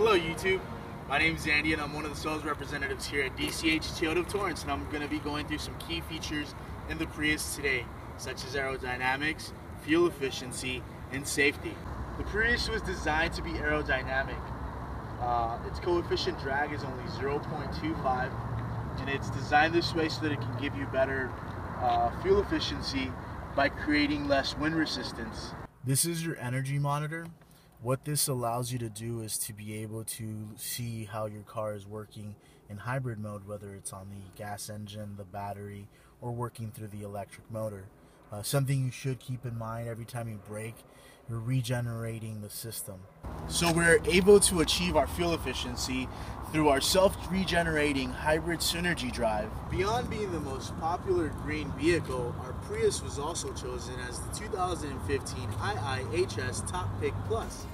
Hello YouTube, my name is Andy and I'm one of the sales representatives here at DCH Toyota Torrance and I'm going to be going through some key features in the Prius today, such as aerodynamics, fuel efficiency, and safety. The Prius was designed to be aerodynamic. Uh, its coefficient drag is only 0.25 and it's designed this way so that it can give you better uh, fuel efficiency by creating less wind resistance. This is your energy monitor. What this allows you to do is to be able to see how your car is working in hybrid mode, whether it's on the gas engine, the battery, or working through the electric motor. Uh, something you should keep in mind every time you brake, you're regenerating the system. So we're able to achieve our fuel efficiency through our self-regenerating hybrid synergy drive. Beyond being the most popular green vehicle, our Prius was also chosen as the 2015 IIHS Top Pick Plus.